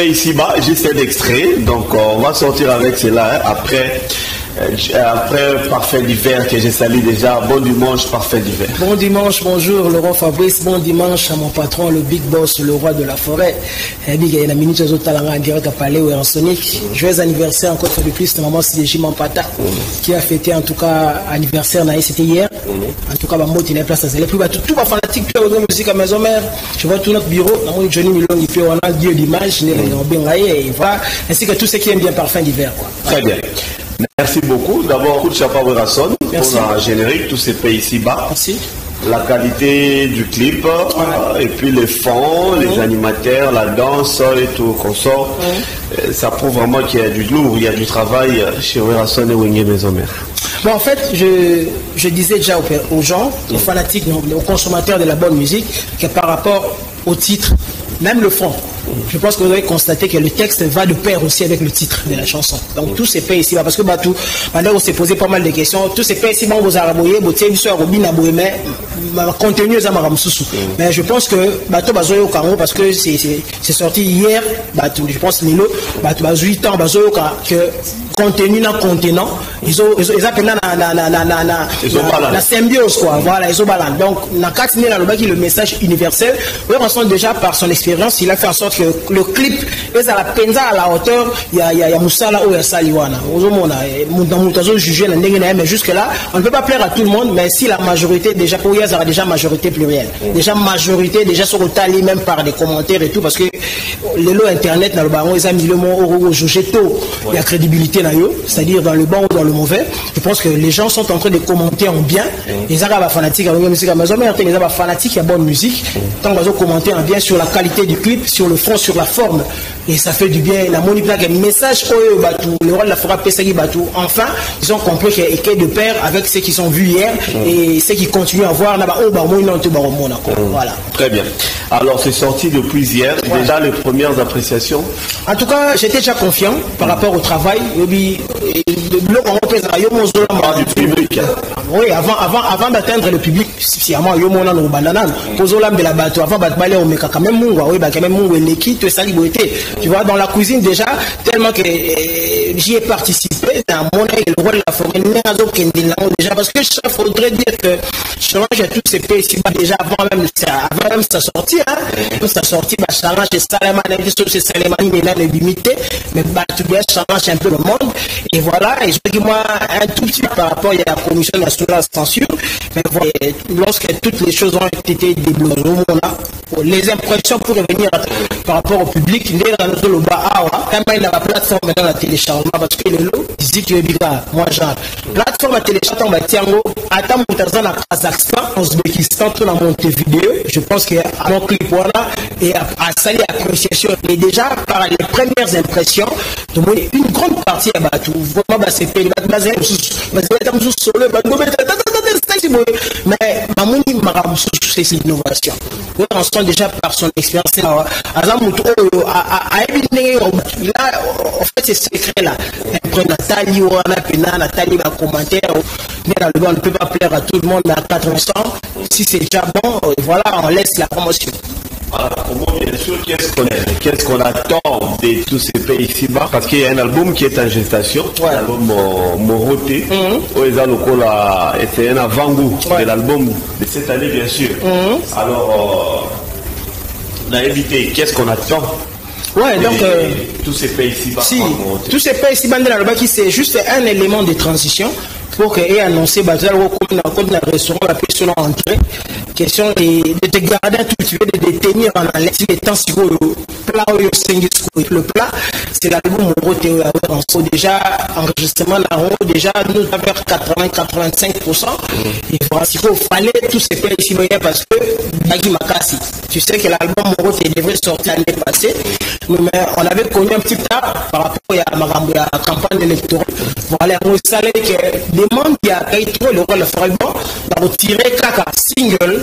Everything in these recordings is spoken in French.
pays ici-bas, juste un extrait. Donc, on va sortir avec cela hein, après. Euh, après Parfait d'hiver que j'ai sali déjà, bon dimanche Parfait d'hiver. Bon dimanche, bonjour Laurent Fabrice, bon dimanche à mon patron, le big boss, le roi de la forêt. Eh la minute en direct à Palais ou en Sonic. Joyeux anniversaire encore de plus de maman Sidéji Mampata, qui a fêté en tout cas anniversaire, c'était hier. En tout cas, ma mot, il est place à Zélé. Puis, tout ma fanatique, puis, de musique à maison mère. Je vois tout notre bureau, dans Johnny Milon, il fait, on a Dieu voilà, ainsi que tous ceux qui aiment bien Parfait d'hiver. Très bien. Merci beaucoup. D'abord, coup de chapeau à Rasson pour la générique, tous ces pays ici-bas. Merci. La qualité du clip, euh, et puis les fonds, les animateurs, la danse et tout qu'on sort. Euh, Ça prouve vraiment qu'il y a du lourd, il y a du travail chez Rasson et Wenge Maison Mère. Bon, en fait, je, je disais déjà aux, aux gens, aux fanatiques, aux consommateurs de la bonne musique, que par rapport au titre, même le fond, je pense que vous avez constaté que le texte va de pair aussi avec le titre de la chanson. Donc tous ces pays ici, parce que Batou, pendant on s'est posé pas mal de questions, tous ces pays ici, bon, vous araboyez, vous tiens, vous Robin Abouémé, contenu est Mais je pense que Batou Bazoyo Karo, parce que c'est sorti hier, Batou, je pense Nilo, Batou Bazou 8 ans, Bazoyo que contenu non contenant, la, la, la symbiose, quoi. Voilà, ils ont balance. Donc, dans 4 qui le message universel, on sent déjà par son expérience, il a fait en sorte que le clip est à la penza à la hauteur, il y a, il y a, Moussala ou il y a Saliwana. Dans jugé mais jusque là, on ne peut pas plaire à tout le monde, mais si la majorité, déjà, pour y a déjà majorité plurielle. Déjà majorité, déjà sur le tali, même par des commentaires et tout, parce que le lot internet, dans le baron, ils ont mis le mot jugé tôt, a c'est-à-dire dans le bon ou dans le mauvais. Je pense que les gens sont en train de commenter en bien. Les arabes fanatiques, la musique mais les arabes fanatiques, il y a bonne musique. Tant qu'ils ont commenté en bien sur la qualité du clip, sur le fond, sur la forme. Et ça fait du bien. La moni plaque, message, le roi de la forêt, Pessagi Batou. Enfin, ils ont compris qu'il y a de pair avec ceux qui sont vus hier et ceux qui continuent à voir là-bas. Oh, bah, Voilà. Très bien. Alors, c'est sorti depuis hier. Déjà, les premières appréciations En tout cas, j'étais déjà confiant par rapport au travail. Du public. Oui, avant, avant, avant d'atteindre le public, moi, yo mona no banana, kozola mbela bato, avant bat balé au meka quand même mungu, quand même mungu neki, te sali boité. Tu vois, dans la cuisine déjà, tellement que j'y ai participé, dans mon le rôle de la forêt, déjà, parce que ça faudrait dire que change tous ces pays ici déjà avant même, avant même sa sortie, hein, sa sortie, bah, change, c'est Salama, c'est Salama, il est là, le limité, mais bah, tu dois changer un peu le monde. Et voilà, et je dis moi un tout petit peu par rapport à la commission nationale de censure, mais voilà, lorsque toutes les choses ont été débloquées, les impressions pour revenir par rapport au public, est dans le bas, quand il a la plateforme dans la parce que le lot, dit que moi genre, plateforme à Kazakhstan, tout dans Montevideo, je pense a mon clip voilà, et à, à saluer appréciation, et déjà par les premières impressions, de une grande partie à Batou, vraiment, bah, c'est bah, bah, bah, mais Mamouni Maramousou, c'est l'innovation. On sent déjà par son expérience. Là, en fait, c'est secret là. Nathalie, ou Nathalie va commenter. On ne peut pas plaire à tout le monde à 400. Si c'est déjà bon, voilà, on laisse la promotion. Alors, comment bien sûr, qu'est-ce qu'on attend de tous ces pays ici-bas Parce qu'il y a un album qui est en gestation, ouais. l'album Moroté, c'est un avant-goût de l'album de cette année, bien sûr. Alors, on a évité, qu'est-ce qu'on attend Ouais, donc. Euh, tous ces pays ici-bas. Si, tous ces pays ici-bas, c'est juste un élément de transition pour que ait annoncé bazar au comme un restaurant la selon entrée question de, te garder un tout petit peu de détenir en laisse les temps si le plat le plat c'est l'album Moro Théo déjà enregistrement là déjà nous avons 80 85 et voilà il faut fallait tous ces pays ici parce que Nagi Makasi tu sais que l'album Moro devrait sortir l'année passée. Mais on avait connu un petit tard par rapport à la campagne électorale. Voilà on savait que demande ya kai trop le rôle vraiment na retirer kaka single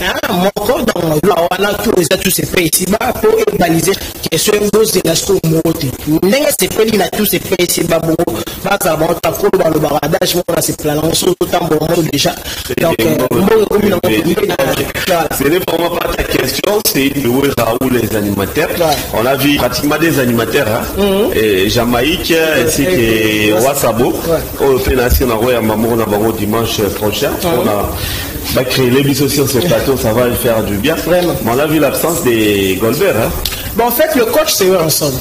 hein moko dans la wana tous les tous ces pays ici bas pour égaliser. Question dose de la clip ndenge sepeli na tout sepesi babongo bazala bango takolo balobaka adage moko na sepela nango so totambola moto déjà donc mbongo ekomi nango Ce n'est vraiment pas ta question, c'est où Raoul les animateurs? On a vu pratiquement des animateurs, hein? et Jamaïque ainsi que Wasabo, au Pénation, on a Mamour Nabango dimanche prochain. On a bah, créer les bisous sur ce plateau, ça va lui faire du bien. Vraiment. Mais on a vu l'absence des Goldberg. Hein? Bon, en fait, le coach, c'est Ranson.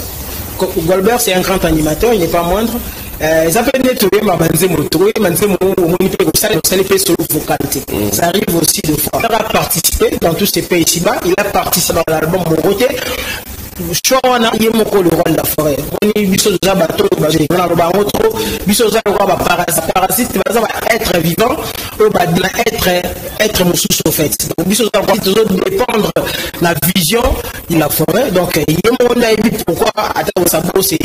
Goldberg, c'est un grand animateur, il n'est pas moindre. Euh, eza mpe nde toyeba banzembo toyeba nzembo omoni mpe kosala osali mpe solo vocalité. Ça arrive aussi de fois. Il a participé dans tous ces pays ici-bas il a participé dans l'album morote choix wana ye moko le roi de la forêt baêtre vivant être être mosusu au fait donc vision de la forêt donc ye moko nde ayebi pourquoi ata osabo c'est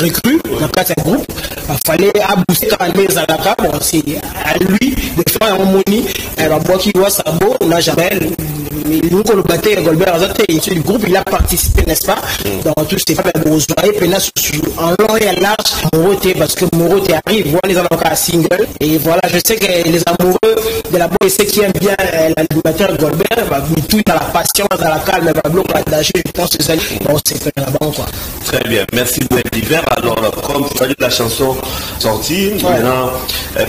recru na kati ya groupe afale abooste kaka nde ezalaka bon c'est à lui de faire moni na issu du groupe il a participé n'est-ce pas? Dans tous ces femmes bozoye pena en long et en large morote parce que morote arrive voilà les avocats single. Et voilà je sais que les amoureux de la boîte ceux qui aiment bien l'animateur Goldberg bah, tout dans la passion dans la calme bah, bloc d'âge je pense que c'est bon c'est fait là-bas quoi. Très bien. Merci pour l'hiver alors comme tu as dit la chanson sortie ouais. maintenant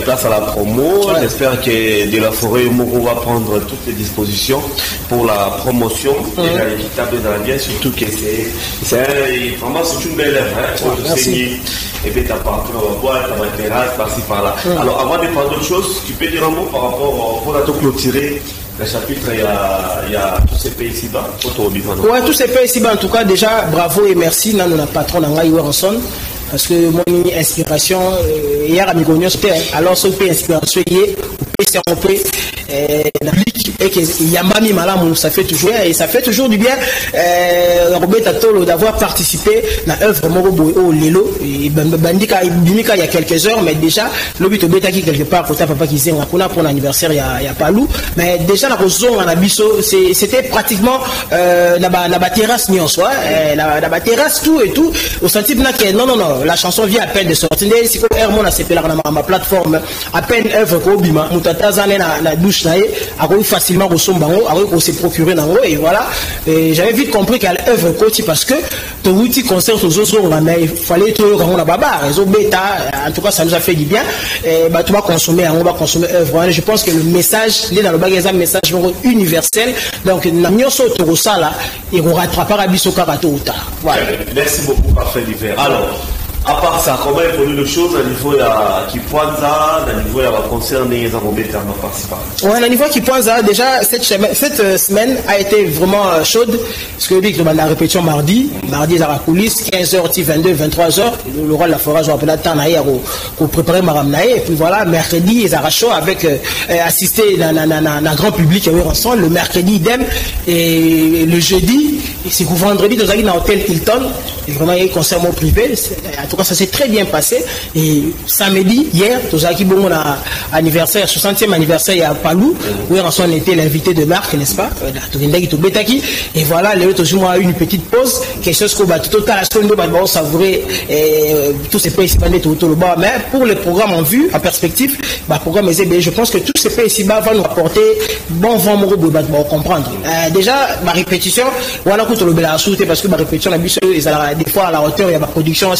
place à la promo. Ouais. j'espère que de la forêt Moko va prendre toutes les dispositions pour la promotion. Mmh. L'équitable dans la bien, surtout que c'est vraiment c'est une belle œuvre. Hein. Et puis tu as partout dans la boîte, dans la terrasse, par-ci par-là. Alors avant de parler d'autre chose, tu peux dire un mot par rapport pour la clôturer le chapitre, il y a, il y a tous ces pays ici-bas. Ouais, tous ces pays ici-bas, en tout cas, déjà, bravo et merci. Nous, notre patron, Nangaï Weranson. Parce que mon inspiration, hier, à Migonios, alors, ce pays inspiration, c'est un peu et que Yamami Malam, ça fait toujours et ça fait toujours du bien. Euh, Robert Tatolo d'avoir participé à l'œuvre Morobo au Lelo. Bandika Bimika il y a quelques heures mais déjà le but Beta qui quelque part côté papa qui s'est pour l'anniversaire il y a pas loup. Mais déjà la raison en abisso c'était pratiquement euh, la terrasse ni en soi la terrasse tout et tout. Au senti que non non non la chanson vient à peine de sortir. C'est comme Hermon a la ma plateforme. À peine œuvre ko bima mutataza na na douche na akoki facilement kosomba yango akoki kose procurer nango et voilà. J'avais vite compris qu'à l'œuvre koti parce que towuti concert tozozonga mais il fallait toyoka yango na babar ezobeta en tout cas ça nous a fait du bien. Bato baconsommer yango baconsommer œuvre. Wana je pense que le message nde nalobaki eza message universel. Donc na nyonso oyo tokosala ekorattrapaka biso kaka to ota voilà. Merci beaucoup parfait l'hiver alors à part ça, comment évolue les choses au niveau de Kipwanza, au niveau de la concert des Arobétama participants Ouais, au niveau de Kipwanza, déjà, cette, cette semaine a été vraiment chaude, parce que le la répétition mardi, mardi à la coulisse, 15h, 22, 23h, le roi de la forage, on appelle la Tanaï, pour préparer Maramnaï, et puis voilà, mercredi, ont chaud avec euh, assisté dans un grand public ensemble, le mercredi, idem, et le jeudi, que vendredi, avons dans l'hôtel Hilton, vraiment, il y a un concert privé, en tout cas, ça s'est très bien passé. Et samedi, hier, nous avons bon anniversaire, 60e anniversaire à Palou, où on était l'invité de marque, n'est-ce pas? Et voilà, autres jours, eu une petite pause, quelque chose qu'on va tout à la savourer tous ces pays ici-bas, mais pour le programme en vue, en perspective, bah, programme je pense que tous ces pays ici-bas vont nous apporter bon vent, pour comprendre. Euh, déjà, ma répétition, voilà, parce que ma répétition, des fois à la hauteur, il y a ma production,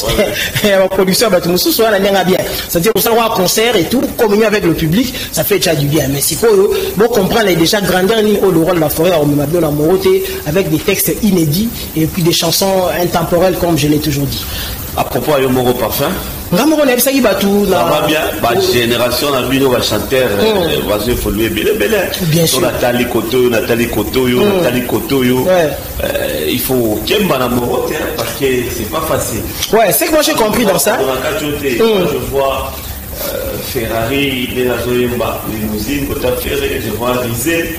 la production bato mosusu wana ndenge bien c'est-à-dire osala wa concert et tout communier avec le public ça fait déjà du bien. Mais sikoyo bon comprendre déjà grandeur ni au le rôle de la forêt omema bien na morote avec des textes inédits et puis des chansons intemporelles comme je l'ai toujours dit. À propos ya yo moko parfum nga moko nayebisaki bato bagénération na bino bachanteur bazo évolue ebele ebele so natali kote oyo natali kote oyo natali kote oyo il faut kemba na morote parce que c'est pas facile. Ouais c'est que moi j'ai compris dans ça. Je vois Ferrari nde nazoyemba limousine kota je vois Rizé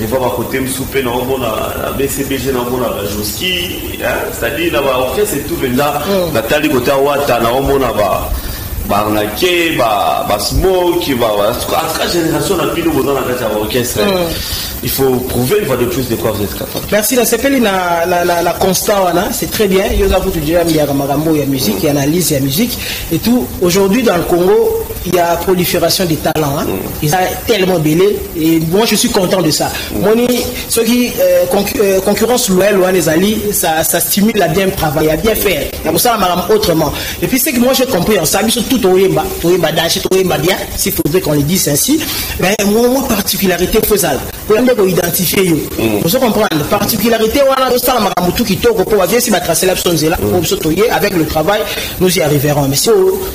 je vois bakote mosusu mpe naomona na bcbg naomona bajoski c'est-à-dire na baorchestre etu mpenza natali kote awata naomona baarnake basmoki en génération na bino boza na kati ya baorchestre il faut prouver une fois de plus de quoi vous êtes capable. Merci nasepeli na, na, na, na constat wana c'est très bien. Yo oza kutu deja miyaka makambo ya musique mm. analyse ya musique et tout. Aujourd'hui dans le congo il y a prolifération des talents hein? mm. ils ont tellement belé. Et moi je suis content de ça. Mm. moni soki euh, concu euh, concurrence loyale wana ezali ça, ça stimule à bien travailler à bien faire. Ya kosala makambo autrement. Et puis c'est que moi j'ai compris ça biso tout toyemba toyemba dashi toyemba bien s'il faudrait qu'on le dise ainsi mais moi, moi particularité fozala oyambe koidentifie yo. Ozo comprendre particularité wana tosala makambo tu kitoko mpo bavie si batracela biso nzela po biso toye avec le travail nous y arriverons. Mais si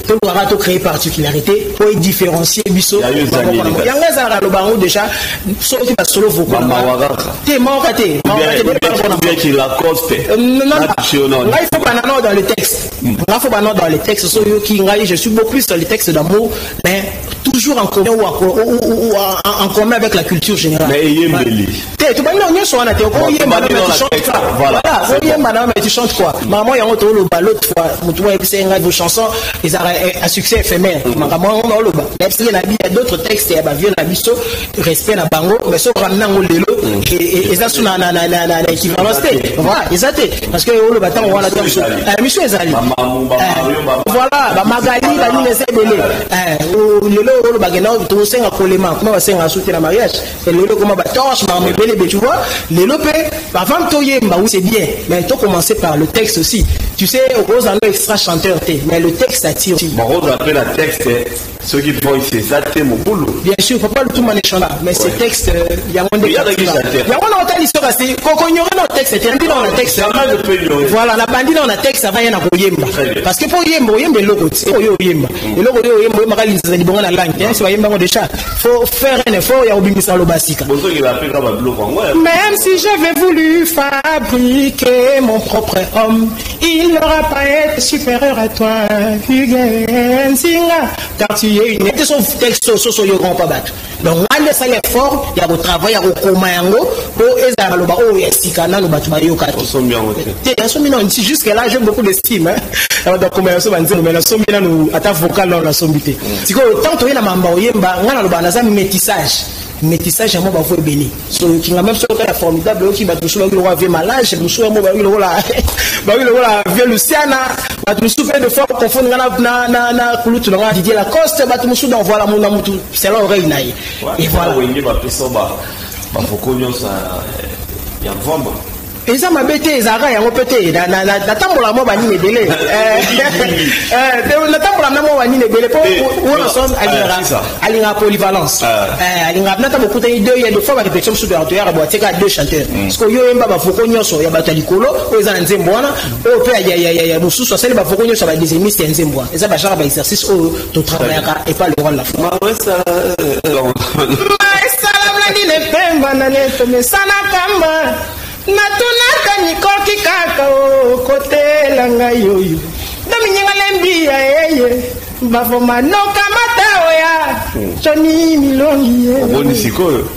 tolukaka tocréer particularité ye po edifférencie biso. Yango ezalaka lobango déjà soki basolo vokolate mawaka te mawaka te. Ngai banano dans le texte. Ngai fo banano dans le texte so yoki ngai je suis beaucoup plus dans le texte d'amour mais toujours en commun ou en commun avec la culture générale. Te tobandi na nyonso wana te okoyemba na tu chantes quoi. voilà. Okoyemba na mais tu chantes quoi. Maman yango toloba l'autre fois motu moyebisa ngai vos chansons ezalaka à succès éphémère. Makambo yango naoloba nayebisaki na bi ya d'autres textes ya bavie na biso respect na bango mais soki ramina yango lelo eza su na équivalence te voilà eza te parce que oloba ntango wana mission ezali. Voilà bamagali banini eza ebele lelo oyo bakenda tosenga kolema kuma basenga su te na mariage? Lelo koma batorche makambo ebele ebe tu vois. Lelo mpe avant toyemba oui c'est bien. Mais to commencer par le texte aussi. Tu sais okozanga extra chanteur te mais le texte attire aussi. Bakoza mpe na texte soki voice eza te mobulu bien sûr papa lutuma neshona mais ce texte yango nde yango na otalisio kasi kokonyore na texte te nabino na texte. Voilà na na texte avant ye na koyemba parce que mpo oyemba oyemba eloko te oyo oyemba eloko oyo oyemba oyembaka lizaza libongo na langue te si bayembango déjà faut faire un effort ya kobimisa loba sika même si j'avais voulu fabriquer mon propre homme il n'aura pas été supérieur à toi Nzinga car tu es une te so texte soso yo grand pas bato donc wana esala effort ya kotravaille ya kokoma yango po ezala maloba oyo ya sika nano bato bayoka te jusque là j'ai beaucoup d'estime bakoma yaso banzelo mais nasombi nano ata vocal nano nasombi te sikoyo tant toye na mamba oyemba nga naloba naza métissage métissage yango bavo ebele so kinga même soki ya formidable oyoki bato mosusu bayoki lokola vie malage mosusu yango bayoki lokola bayoki lokola vie luciana bato mosusu mpe de fois confondre nga na kulutu nanga didier lacoste bato mosusu donc voilà mona mutu selon oreille na ye et voilà bafoko nyonso ya mvombo eza mabe te ezalaka yango mpe te. Natambola mwa banini ebele. Natambola na mwa banini ebele mpo wana som alingaka polyvalence. Alingaka nata bokutani deux ye de fois barépétition mosusu ya toyaka bo atieka deux chanteurs. Parce que oyo oyemba bafoko nyonso ya bato ya likolo oyo eza na nzembo wana oyo mpe ya mosusu asali bafoko nyonso ya badésémiste ya nzembo wana. Eza bajara baexercice oyo totravaillaka epa le roi de la esalamlani lepemba na neto mesana kamba natunaka nikoki kaka o kotela ngai oyo. Dominyenga lembiya eye bavoma noka mataoya joni milongi omoni sikoyo?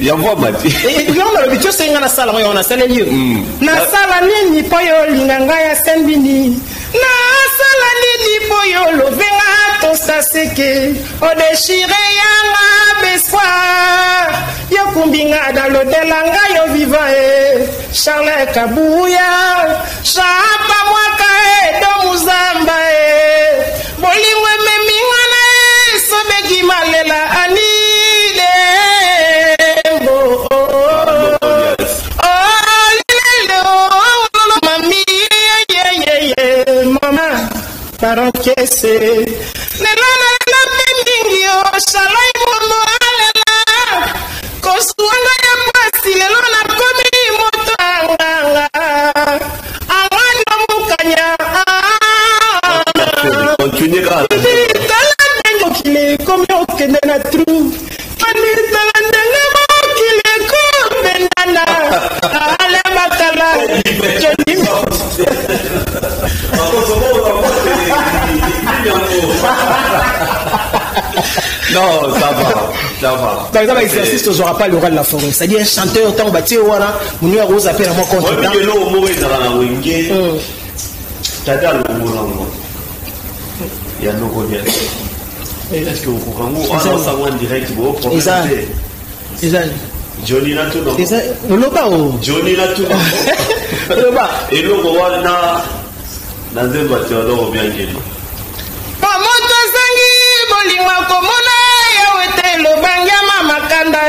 Yango mati yo malobi ti osenga nasala ngo yango nasaleli yo. Nasala nini mpo yo olinga ngai asembini nasala nini mpo yo olobenga tosaseke odeshire yanga bespoir yokumbinga dalodela ngai yo viva e charle kabuya shapa mwaka e do muzamba e. Bolingo ememinga na e sobeki malela anile Non, ça va, ça va. Par exemple, l'exercice, tu n'auras pas le roi de la forêt. C'est-à-dire, un chanteur, tant bâti, voilà, mon numéro rose appelle à moi contre temps. Oui, l'eau, moi, il y a est-ce que Eza- wana osango en direct bo Eza- problème te eza joni natuno eza oloba o joni natuno oloba eloko wana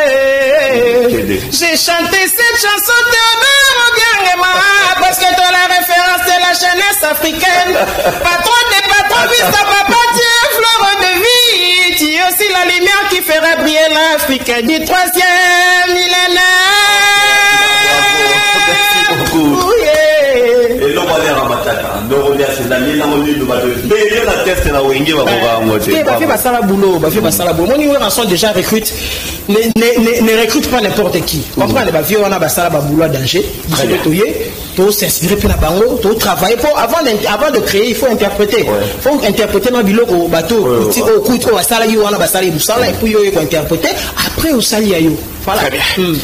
eh. j'ai chanté cette chanson eh, parce que toi la référence de la jeunesse africaine. Des patrons papa tu es fleur de vie. Tu es aussi la lumière qui fera briller l'afrique. Ebele na wenge bakoka yango te Eh, bafe basala boulot bafe basala boulot moni oyo déjà recrute ne, ne, ne, ne recrute pas n'importe qui comprendre bavie wana basala baboulot à danger biso mpe toye tosinspire mpe na bango totravaille po avant, d'in- avant de créer il faut interpréter faut interpréter na biloko bato ti- oyo kuti oyo wana mosala epuis yo oyo kointerpréter après osali ya yo voilà. Hmm.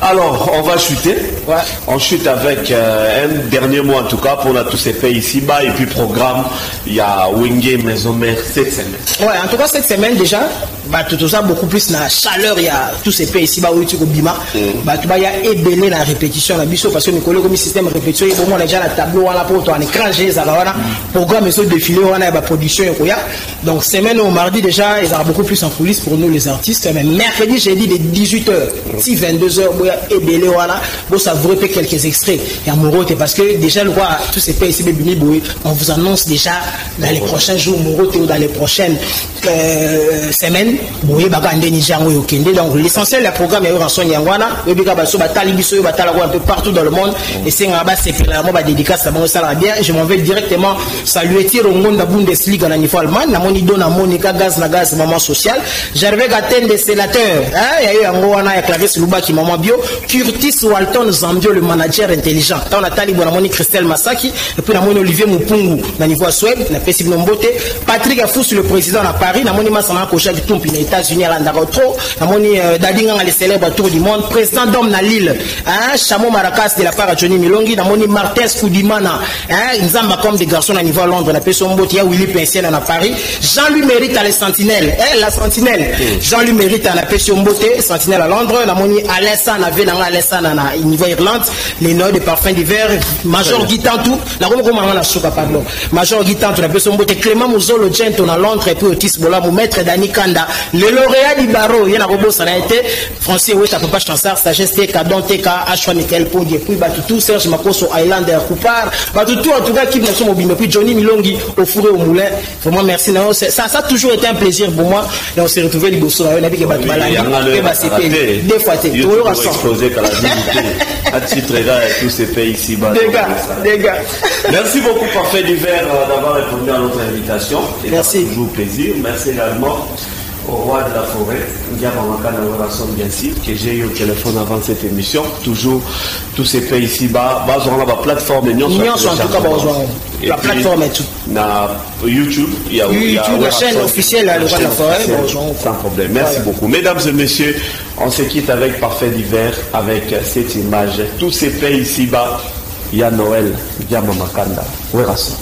Alors, on va chuter. Ouais. On chute avec euh, un dernier mot en tout cas pour on a tous ces pays ici-bas. Et puis programme, il y a Wenge Maison Mère cette semaine. Ouais, en tout cas, cette semaine déjà, bah, tout ça beaucoup plus na chaleur, il y a tous ces pays ici, bah, où tu bima, bah, tu vas y a ébélé la répétition, la biseau, parce que nous collègues comme système répétition, il faut déjà la tableau, voilà, pour toi, en écran, j'ai ça, voilà, programme, et ce défilé, on a, bah, production, et. Donc, semaine au mardi, déjà, il y a beaucoup plus en coulisses pour nous, les artistes, mais mercredi, j'ai dit de 18h, si 22h, il y a ébélé, voilà, bon, ça vous répète quelques extraits. Il y a Morote, parce que déjà, le roi, tous ces pays ici, on vous annonce déjà dans les prochains jours, Morote, ou dans les prochaines euh, semaines, boye baka ndeni jango yo kende. Donc l'essentiel ya programme ya yo ranson yango wana oyebika baso batali biso oyo batalaka un peu partout dans le monde. Bango esalaka bien. Je m'en vais directement saluer tiro ngonda bundesliga na niveau allemagne namoni do na monika gaz na gaz social gervais gatende sénateur hein, lubaki maman bio. Curtis walton zambio le manager intelligent. Ntango natali bo namoni christelle masaki. Epuis namoni olivier mupungu na niveau ya swed napesi bino mbote. Patrick afusu le président na paris. Namoni masana kocha kitumpi na états-unis alandaka trop namoni euh, dadi nganga le célèbre tour du monde président d'homme na lille. Hein, chamo maracas de la part ya johnny milongi namoni martin skudimana hein, nzamba comme des garçons na niveau ya londres napesi yo mbote ya willy pensiena na paris. Jean-louis mérite à la sentinelle. Eh, la sentinelle. Jean-louis mérite napesi yo mbote sentinelle à londres. Namoni alesa na ve nanga alesa na na niveau irlande. Les noix de parfum d'hiver major gitantu nakomi komanga na suka pardon. Major gitantu napesi yo mbote. Clément mozolo gento na londres. Epuis otis bolamu maître dani kanda le lauréat du baro ye nakobosana ye te francis eweta papa chansar sagesse te kadon te ka ashwa michael podi epuis bato tout serge makoso islander coupard bato tout en tout cas kib naso mobimba epuis johnny milongi au fourré au moulin vraiment merci na yo ça, ça a toujours été un plaisir pour moi et on s'est retrouvé liboso na yo nayebike bato balandi mpe basepeli deux fois te toyoka à tous ces pays ici-bas. Merci beaucoup, Parfait d'hiver, euh, d'avoir répondu à notre invitation. Et Merci. toujours plaisir. Merci également au roi de la forêt, Ndiabamakana Warason Biansi, que j'ai eu au téléphone avant cette émission. Toujours tous ces pays ici-bas, bas on a la plateforme Nyon Nyonso, en tout cas, bazwa la plateforme et tout. Na YouTube, il y a YouTube, la chaîne officielle, le roi de la forêt, bazwa. Sans problème. Merci beaucoup. Mesdames et messieurs, on se quitte avec Parfait d'hiver, avec cette image. Tous ces pays ici-bas, il y a Noël, il y a Mamakanda. Werason.